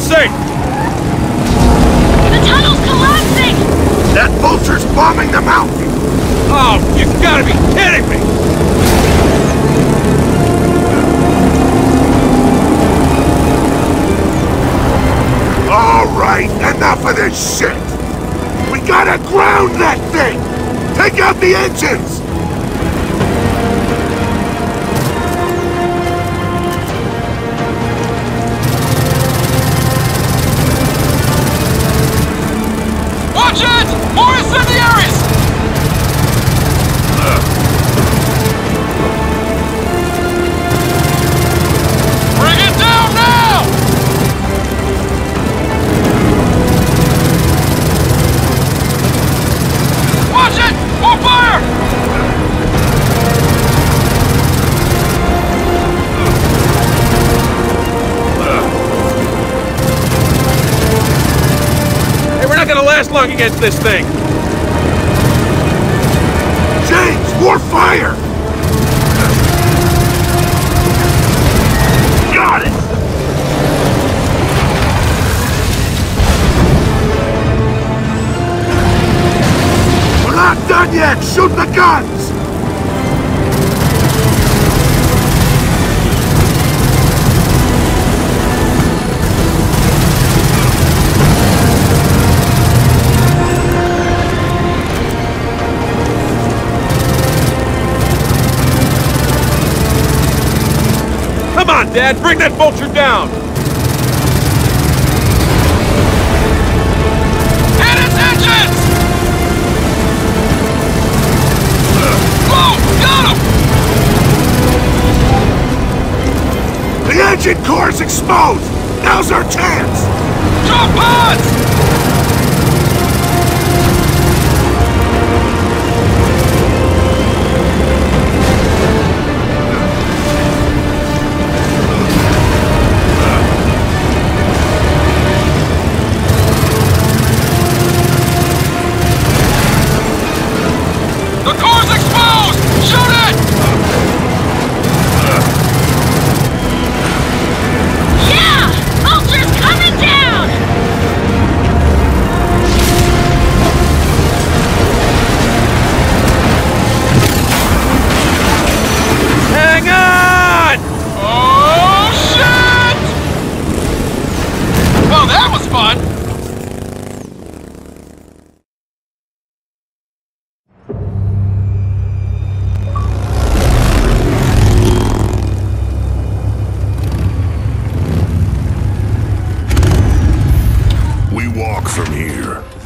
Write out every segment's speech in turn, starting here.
up ahead. All right, think we're safe. The tunnel's collapsing! That vulture's bombing the mountain! Oh, you gotta be kidding me! All right, enough of this shit! We gotta ground that thing! Take out the engines! Long against this thing. James, more fire! Got it! We're not done yet! Shoot the guns! On, Dad, bring that vulture down. Hit its engines! Whoa! Got him! The engine core's exposed! Now's our chance! Drop pods!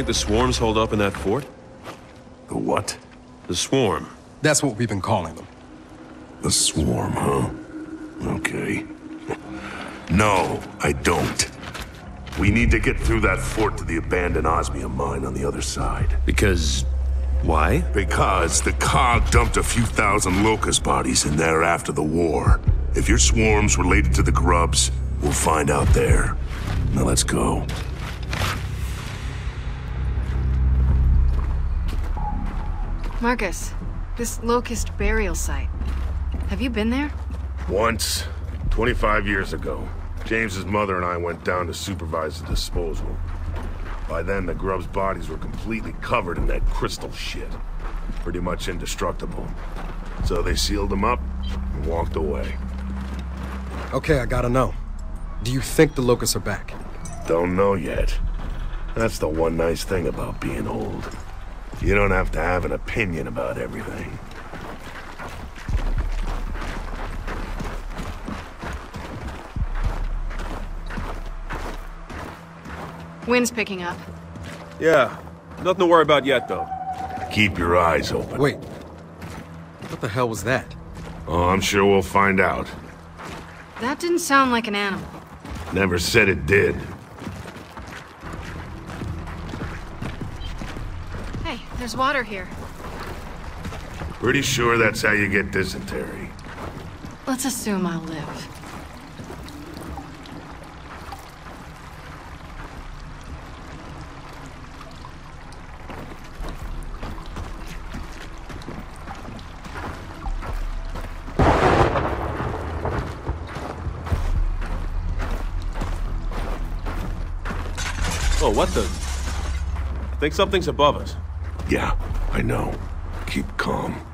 Think the swarms hold up in that fort? The what? The swarm. That's what we've been calling them. The swarm, huh? Okay. No, I don't. We need to get through that fort to the abandoned osmium mine on the other side. Because... why? Because the COG dumped a few thousand locust bodies in there after the war. If your swarm's related to the grubs, we'll find out there. Now let's go. Marcus, this locust burial site. Have you been there? Once, 25 years ago, James's mother and I went down to supervise the disposal. By then, the grubs' bodies were completely covered in that crystal shit. Pretty much indestructible. So they sealed them up and walked away. Okay, I gotta know. Do you think the locusts are back? Don't know yet. That's the one nice thing about being old. You don't have to have an opinion about everything. Wind's picking up. Yeah, nothing to worry about yet, though. Keep your eyes open. Wait. What the hell was that? Oh, I'm sure we'll find out. That didn't sound like an animal. Never said it did. There's water here. Pretty sure that's how you get dysentery. Let's assume I'll live. Oh, what the? I think something's above us. Yeah, I know. Keep calm.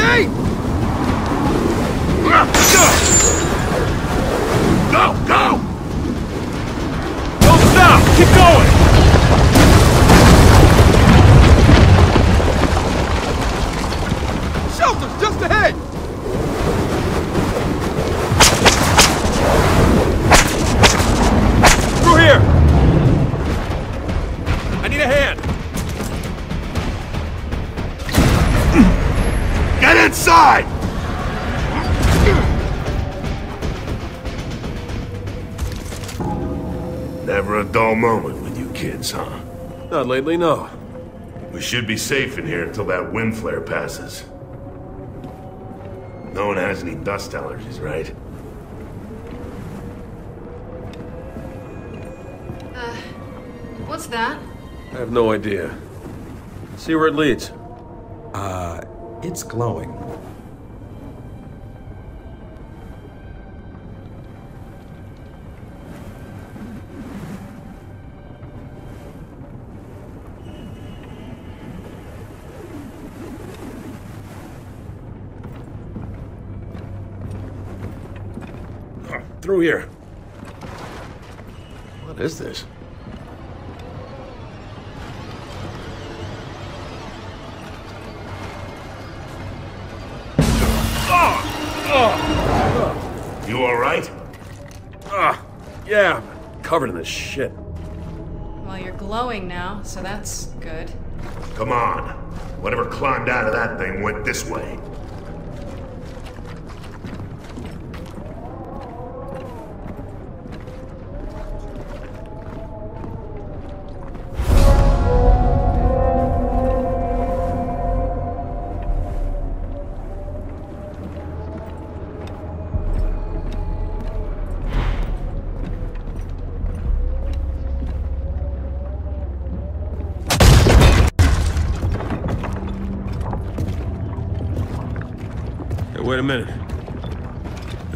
On! Inside! Never a dull moment with you kids, huh? Not lately, no. We should be safe in here until that wind flare passes. No one has any dust allergies, right? Uh, what's that? I have no idea. See where it leads. Uh, it's glowing. Through here. What is this? You alright? Ah, yeah, I'm covered in this shit. Well, you're glowing now, so that's good. Come on. Whatever climbed out of that thing went this way.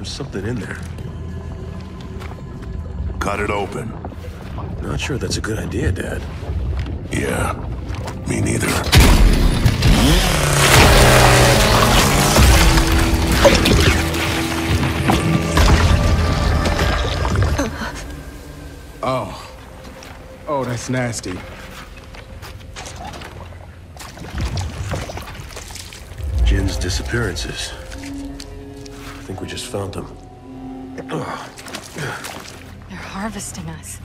There's something in there. Cut it open. Not sure that's a good idea, Dad. Yeah, me neither. Oh. Oh, that's nasty. Jinn's disappearances. I think we just found them. They're harvesting us.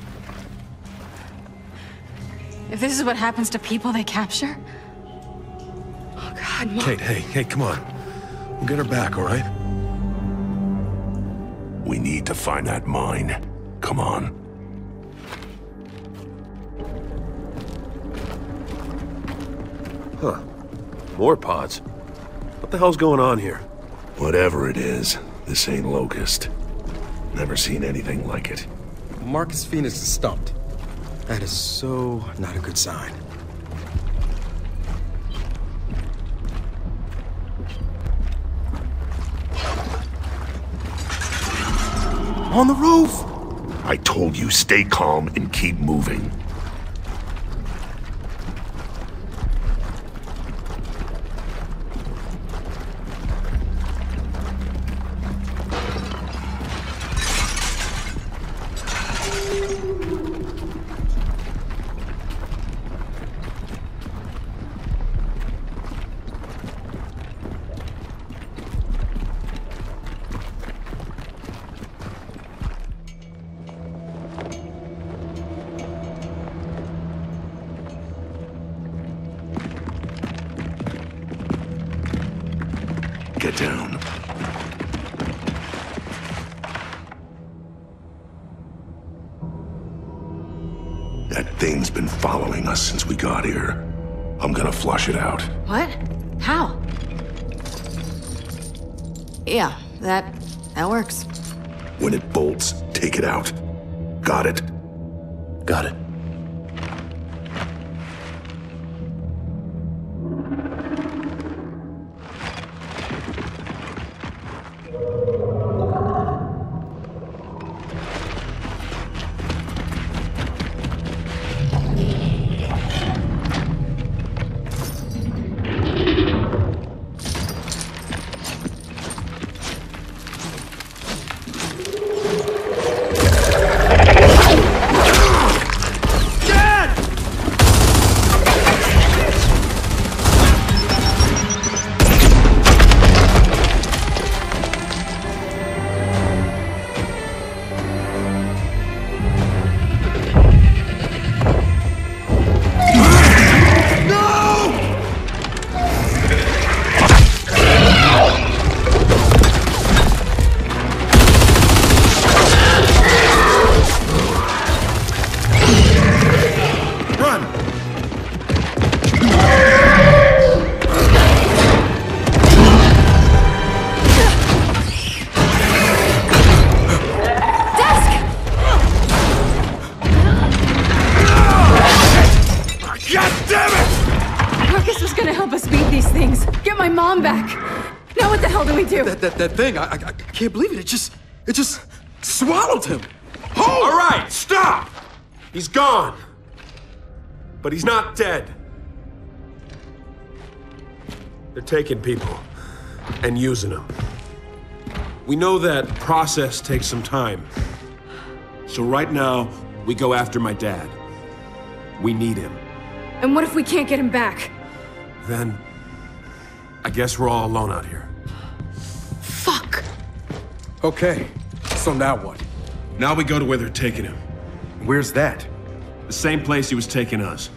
If this is what happens to people they capture... Oh, God, Mom. Kait, hey, hey, come on. We'll get her back, all right? We need to find that mine. Come on. Huh. More pods. What the hell's going on here? Whatever it is, this ain't Locust. Never seen anything like it. Marcus Phoenix is stumped. That is so not a good sign. On the roof! I told you, stay calm and keep moving. get down. That thing's been following us since we got here. I'm gonna flush it out. What? How? Yeah, that... that works. When it bolts, take it out. Got it? Got it. That, that, that thing, I, I, I can't believe it. It just, it just swallowed him. All right, stop! He's gone. But he's not dead. They're taking people and using them. We know that process takes some time. So right now, we go after my dad. We need him. And what if we can't get him back? Then, I guess we're all alone out here. Fuck. Okay, so now what? Now we go to where they're taking him. Where's that? The same place he was taking us.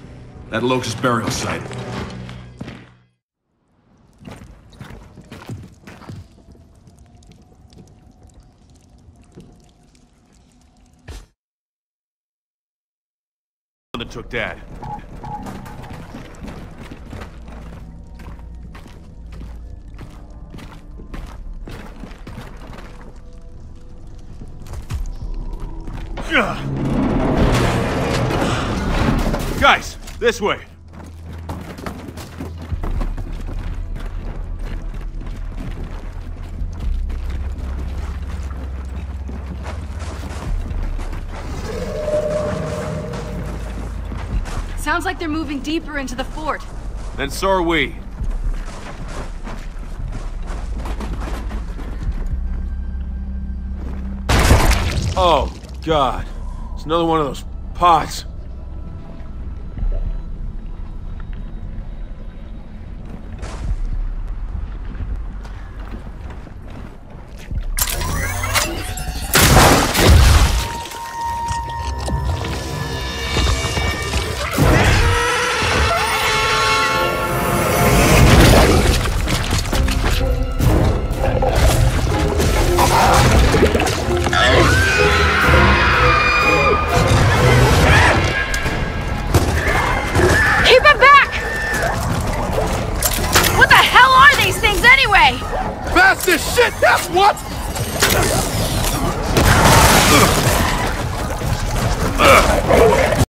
That Locust burial site. that Guys, this way. Sounds like they're moving deeper into the fort. Then so are we. Oh, God. It's another one of those pods.